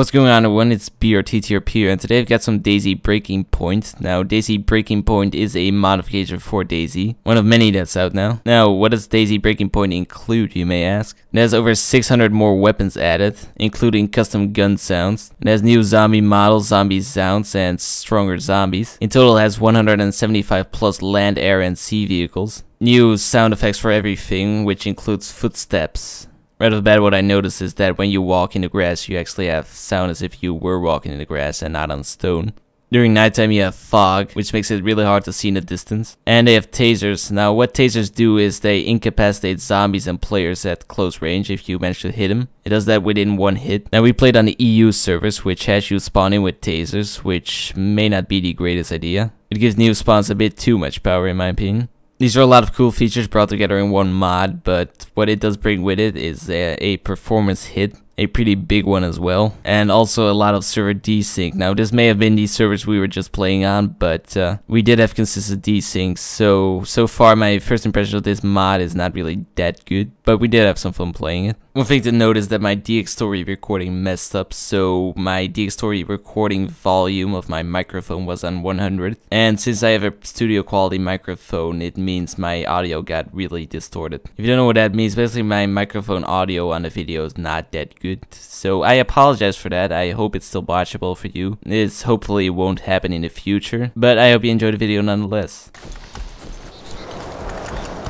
What's going on everyone, it's BRTTRP and today I've got some DayZ Breaking Point. Now DayZ Breaking Point is a modification for DayZ, one of many that's out now. Now what does DayZ Breaking Point include you may ask? It has over 600 more weapons added, including custom gun sounds. It has new zombie models, zombie sounds, and stronger zombies. In total it has 175 plus land, air, and sea vehicles. New sound effects for everything, which includes footsteps, Right off the bat, what I noticed is that when you walk in the grass, you actually have sound as if you were walking in the grass and not on stone. During nighttime, you have fog, which makes it really hard to see in the distance. And they have tasers. Now, what tasers do is they incapacitate zombies and players at close range if you manage to hit them. It does that within one hit. Now, we played on the EU servers, which has you spawning with tasers, which may not be the greatest idea. It gives new spawns a bit too much power, in my opinion. These are a lot of cool features brought together in one mod, but what it does bring with it is a, a performance hit a pretty big one as well, and also a lot of server desync. Now, this may have been the servers we were just playing on, but uh, we did have consistent desync, so so far my first impression of this mod is not really that good, but we did have some fun playing it. One thing to note is that my Dxtory recording messed up, so my Dxtory recording volume of my microphone was on 100, and since I have a studio quality microphone, it means my audio got really distorted. If you don't know what that means, basically my microphone audio on the video is not that good good. So I apologize for that. I hope it's still watchable for you. This hopefully won't happen in the future. But I hope you enjoyed the video nonetheless.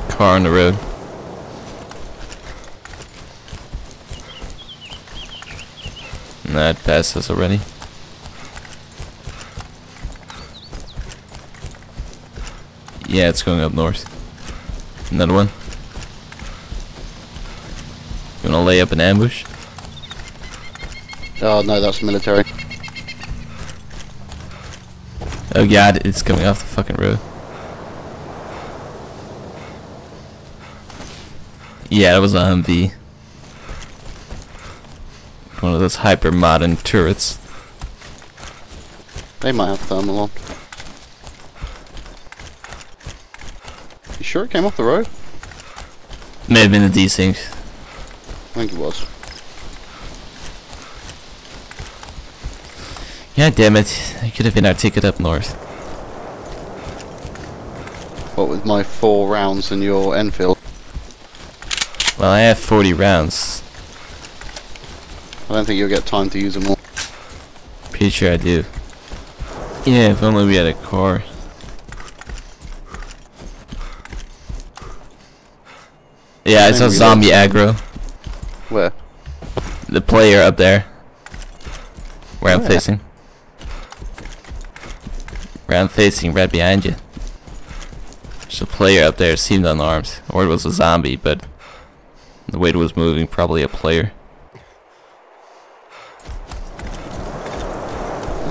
Car on the road. That passed us already. Yeah, it's going up north. Another one. You wanna lay up an ambush? Oh no, that's military. Oh god, it's coming off the fucking road. Yeah, that was a Humvee. One of those hyper modern turrets. They might have thermal on. You sure it came off the road? May have been a desync. I think it was. Yeah, damn it. It could have been our ticket up north. What with my four rounds and your Enfield? Well, I have 40 rounds. I don't think you'll get time to use them all. Pretty sure I do. Yeah, if only we had a car. Yeah, I saw zombie aggro. Where? The player up there. Where I'm facing. I'm facing right behind you. There's a player up there, seemed unarmed. Or it was a zombie, but the way it was moving, probably a player.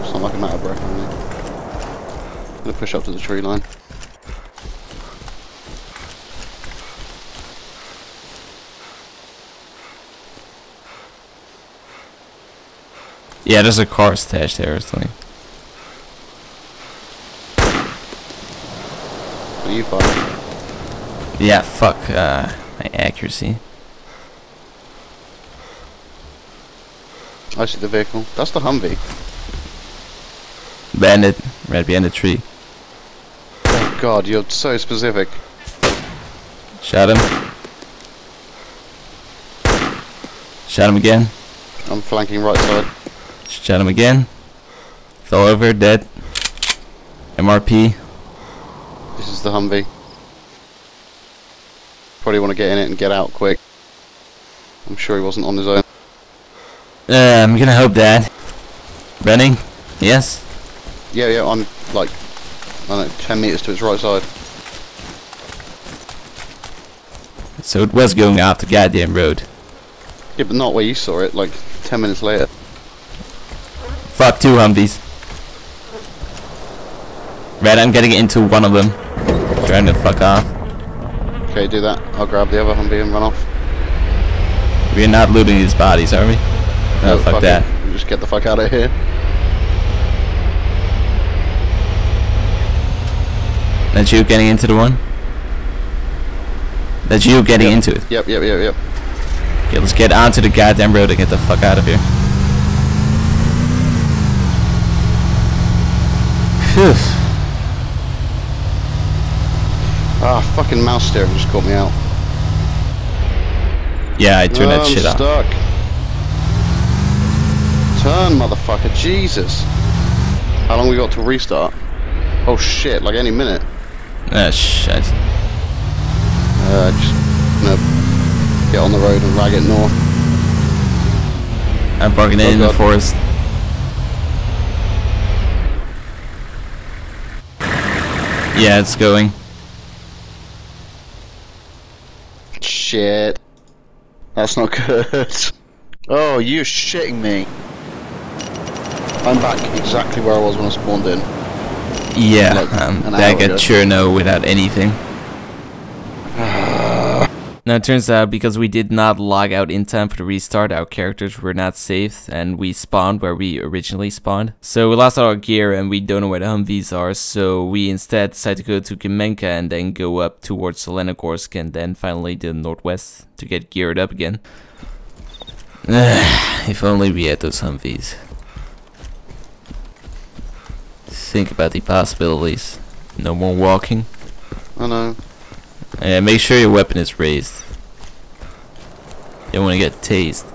It's not like I'm out of breath, I'm gonna push up to the tree line. Yeah, there's a car stashed there or something. You far? Yeah, fuck uh, my accuracy. I see the vehicle. That's the Humvee. Bandit, right behind the tree. Oh god, you're so specific. Shot him. Shot him again. I'm flanking right side. Shot him again. Fell over, dead. MRP. This is the Humvee. Probably want to get in it and get out quick. I'm sure he wasn't on his own. Uh, I'm gonna hope that. Running? Yes? Yeah, yeah, I'm like, I don't know, 10 metres to its right side. So it was going off the goddamn road. Yeah, but not where you saw it, like 10 minutes later. Fuck two Humvees. Red, I'm getting into one of them. Trying to fuck off. Okay, do that. I'll grab the other Humvee and run off. We're not looting these bodies, are we? No, no fuck, fuck that. Just get the fuck out of here. That's you getting into the one? That's you getting yep. into it? Yep, yep, yep, yep. Okay, let's get onto the goddamn road and get the fuck out of here. Phew. Ah, fucking mouse steering just caught me out. Yeah, I turned oh, that shit I'm off. stuck. Turn, motherfucker. Jesus. How long we got to restart? Oh shit, like any minute. Ah, shit. Uh, just gonna get on the road and rag it north. I'm parking Oh, in the forest. Yeah, it's going. Shit. That's not good. Oh, you're shitting me. I'm back exactly where I was when I spawned in. Yeah, Like um, back at. Cherno without anything. Now it turns out because we did not log out in time for the restart, our characters were not saved and we spawned where we originally spawned. So we lost our gear and we don't know where the Humvees are, so we instead decided to go to Kamenka and then go up towards Zelenogorsk and then finally the northwest to get geared up again. if only we had those Humvees. Think about the possibilities. No more walking. I know. Yeah, make sure your weapon is raised. You don't want to get tased.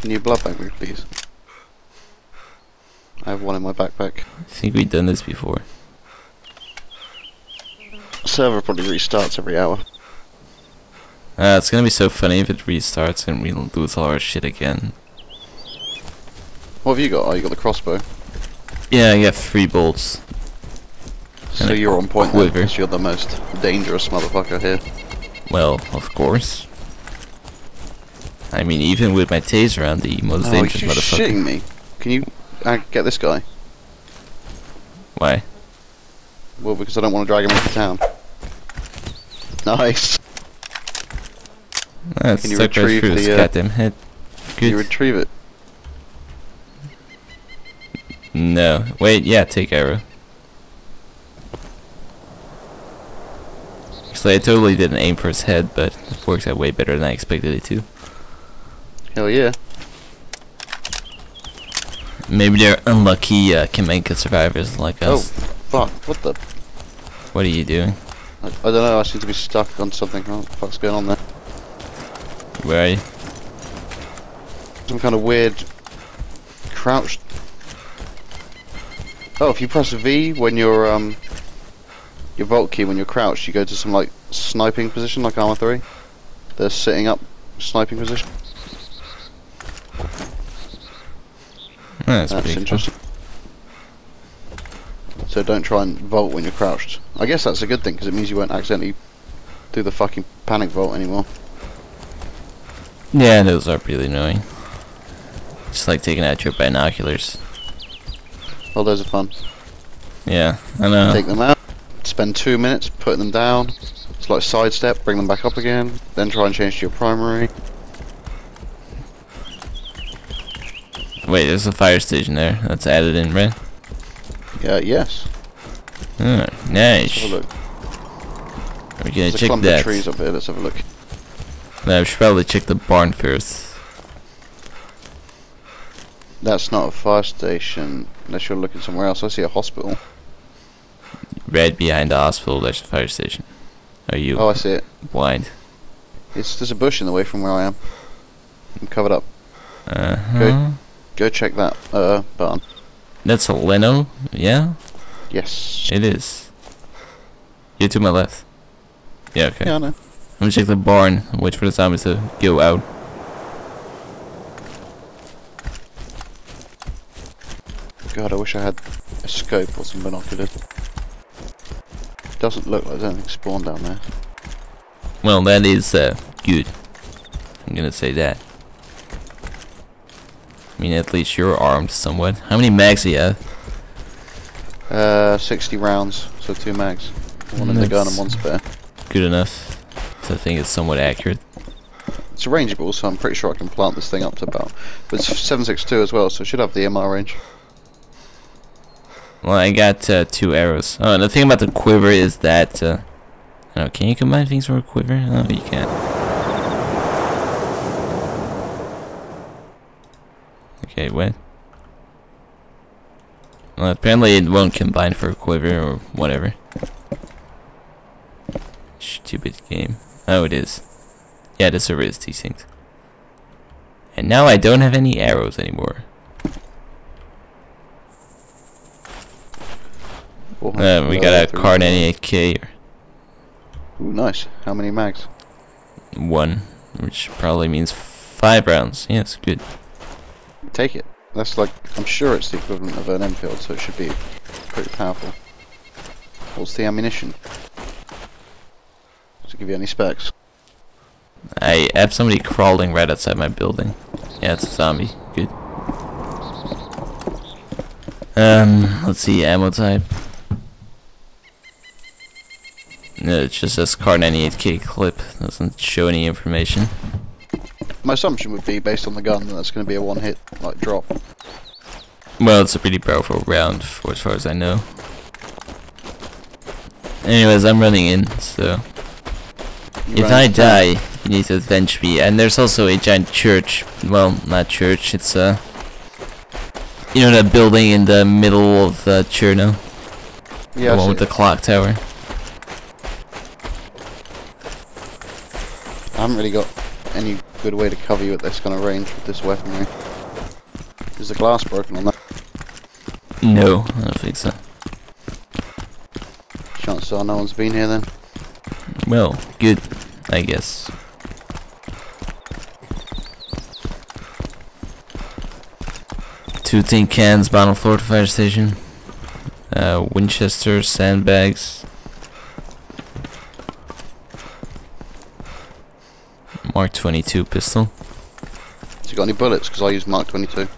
Can you blood bag me, please? I have one in my backpack. I think we've done this before. Server probably restarts every hour. Uh, it's gonna be so funny if it restarts and we lose all our shit again. What have you got? Oh, you got the crossbow. Yeah, I got three bolts. So you're on point quiver. 'cause you're the most dangerous motherfucker here. Well, of course. I mean, even with my taser, I'm the most Oh, dangerous motherfucker. shitting me. Can you uh, get this guy? Why? Well, because I don't want to drag him into town. Nice. That's Can you retrieve through the, uh, goddamn head. Can you retrieve it? No. Wait, yeah, take arrow. Actually, I totally didn't aim for his head, but it works out way better than I expected it to. Hell yeah. Maybe they're unlucky uh, Kamenka survivors like us. Oh, fuck. What the? What are you doing? I, I don't know. I seem to be stuck on something. What the fuck's going on there? Where are you? Some kind of weird crouched. Oh, if you press V when you're um your vault key when you're crouched, you go to some like sniping position like Arma three. They're sitting up sniping position. That's, That's pretty interesting. So don't try and vault when you're crouched. I guess that's a good thing because it means you won't accidentally do the fucking panic vault anymore. Yeah, those are really annoying. Just like taking out your binoculars. Well, those are fun. Yeah, I know. Take them out. Spend two minutes putting them down. It's like sidestep. Bring them back up again. Then try and change to your primary. Wait, there's a fire station there. That's added in, right? Yeah. Yes. Oh, Let's nice. have a look. We're gonna There's a check clump that. of trees up here. Let's have a look. No, we should probably check the barn first. That's not a fire station. Unless you're looking somewhere else. I see a hospital. Right behind the hospital, there's a fire station. Are you Oh, I see it. blind? It's there's a bush in the way from where I am. I'm covered up. Uh huh. Go check that uh barn. That's a Leno? Yeah, Yes. it is. You're to my left. Yeah, okay. Yeah, I know. I'm gonna check the barn wait for the zombies to go out. God, I wish I had a scope or some binoculars. Doesn't look like there's anything spawned down there. Well, that is uh, good. I'm gonna say that. I mean, at least you're armed somewhat. How many mags do you have? Uh, 60 rounds, so two mags. One in the gun and one spare. Good enough. So I think it's somewhat accurate. It's rangeable, so I'm pretty sure I can plant this thing up to about. But it's 762 as well, so it should have the MR range. Well, I got uh, two arrows. Oh, the thing about the quiver is that. Uh, oh, can you combine things for a quiver? Oh, you can't. Okay, what? Well, apparently it won't combine for a quiver or whatever. Stupid game. Oh, it is. Yeah, the server is desynced. And now I don't have any arrows anymore. Uh, we got a Kar 98K. Ooh, nice. How many mags? One, which probably means five rounds. Yes, good. Take it. That's like, I'm sure it's the equivalent of an Enfield, so it should be pretty powerful. What's the ammunition? Does it give you any specs? I have somebody crawling right outside my building. Yeah, it's a zombie. Good. Um, let's see, ammo type. No, it just says Kar 98K clip. Doesn't show any information. My assumption would be, based on the gun, that that's going to be a one-hit, like, drop. Well, it's a pretty powerful round, for as far as I know. Anyways, I'm running in, so... You if I die, you need to avenge me. And there's also a giant church. Well, not church, it's a... You know that building in the middle of uh, Cherno? Yeah, the one with the clock tower. Haven't really got any good way to cover you at this kind of range with this weaponry. Is the glass broken on that? No, I don't think so. Chances are no one's been here then. Well, good, I guess. Two tin cans, bottom floor to fire station. Uh, Winchester, sandbags. Mark 22 pistol. Has you got any bullets? Because I use Mark 22.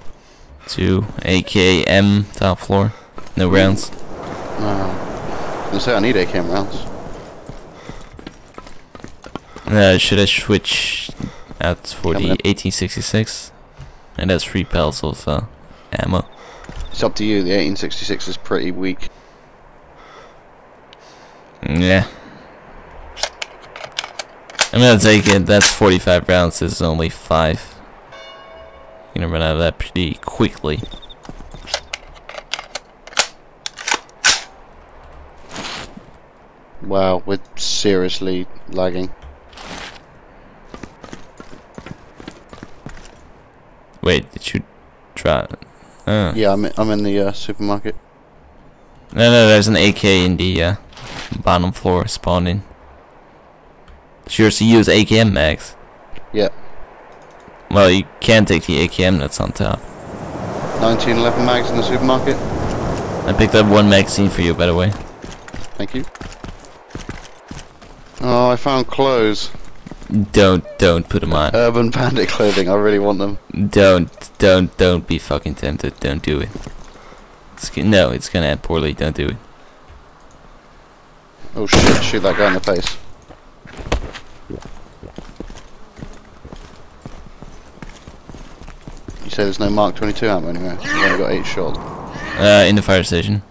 Two AKM top floor. No rounds. No. I say I need AKM rounds. Uh, should I switch out for Coming the up. 1866? And that's three pals of uh, ammo. It's up to you. The 1866 is pretty weak. Yeah. I'm gonna take it. That's 45 rounds. This is only five. You're gonna run out of that pretty quickly. Wow, we're seriously lagging. Wait, did you try? Oh. Yeah, I'm in, I'm in the uh, supermarket. No, no, there's an AK in the uh, bottom floor spawning. Sure, so you use AKM mags. Yeah. Well, you can take the AKM that's on top. 1911 mags in the supermarket. I picked up one magazine for you, by the way. Thank you. Oh, I found clothes. Don't, don't put them on. Urban Bandit clothing. I really want them. Don't, don't, don't be fucking tempted. Don't do it. It's, no, it's gonna end poorly. Don't do it. Oh shit! Shoot that guy in the face. Say there's no Mark 22 ammo anywhere. You've only got eight shot. Uh, in the fire station.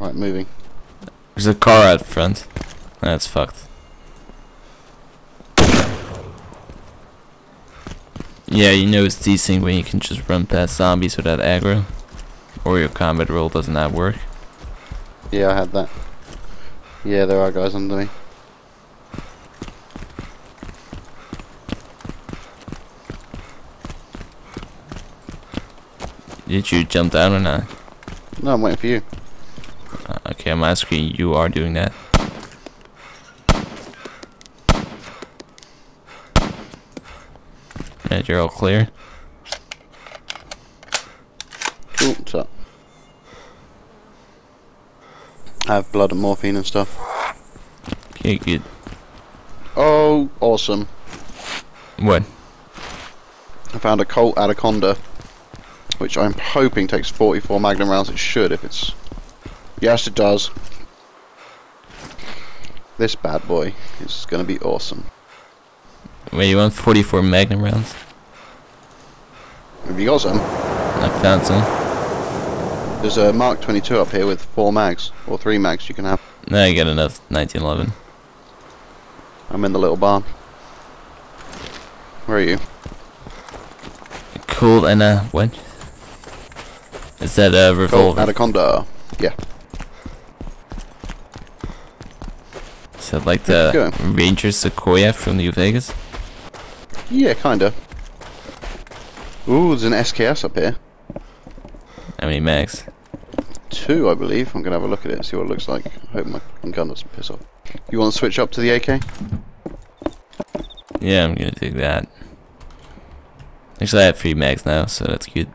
Right, moving. There's a car out front. That's fucked. Yeah, you know it's decent when you can just run past zombies without aggro. Or your combat roll does not work. Yeah, I had that. Yeah, there are guys under me. Did you jump down or not? No, I'm waiting for you. Uh, okay, I'm asking you are doing that. And you're all clear. Cool. What's up? I have blood and morphine and stuff. Okay, good. Oh, awesome. What? I found a Colt Anaconda, which I'm hoping takes 44 Magnum rounds. It should if it's... Yes, it does. This bad boy is going to be awesome. Wait, you want 44 Magnum rounds? Have you got some? I found some. There's a Mark 22 up here with four mags, or three mags you can have. Now I got enough 1911. I'm in the little barn. Where are you? Cool and a what? Is that a Colt revolver? Anaconda. Yeah. Is that like the. Ranger Sequoia from New Vegas? Yeah, kinda. Ooh, there's an SKS up here. How many mags? Two, I believe. I'm gonna have a look at it, see what it looks like. I hope my gun doesn't piss off. You want to switch up to the AK? Yeah, I'm gonna do that. Actually, I have three mags now, so that's good.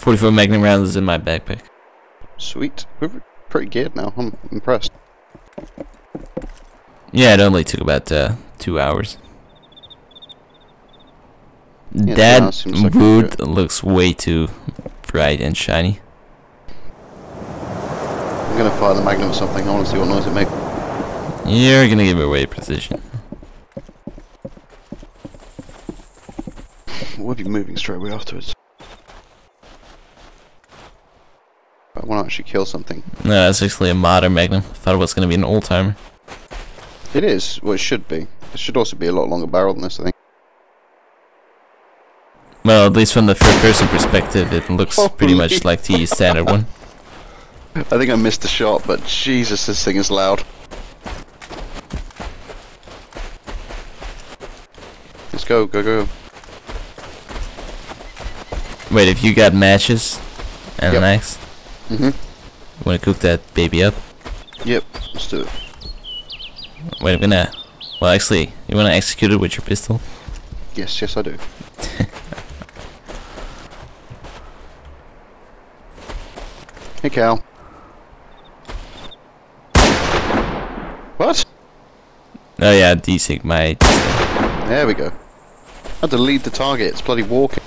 44 Magnum rounds is in my backpack. Sweet. We're pretty good now. I'm impressed. Yeah, it only took about uh, two hours. Yeah, that like wood looks way too bright and shiny. I'm gonna fire the Magnum or something. I want to see what noise it makes. You're gonna give away precision. We'll be moving straight away afterwards. Want to actually kill something. No, that's actually a modern Magnum. I thought it was gonna be an old timer. It is. Well, it should be. It should also be a lot longer barrel than this, I think. Well, at least from the third person perspective, it looks pretty much like the standard one. I think I missed a shot, but Jesus, this thing is loud. Let's go, go, go. Wait, if you got matches and Yep. an axe, Mhm. wanna cook that baby up? Yep, let's do it. Wait, I'm gonna. Well, actually, you wanna execute it with your pistol? Yes, yes, I do. hey, Cal. What? Oh yeah, desync my. There we go. I had to lead the target. It's bloody walking.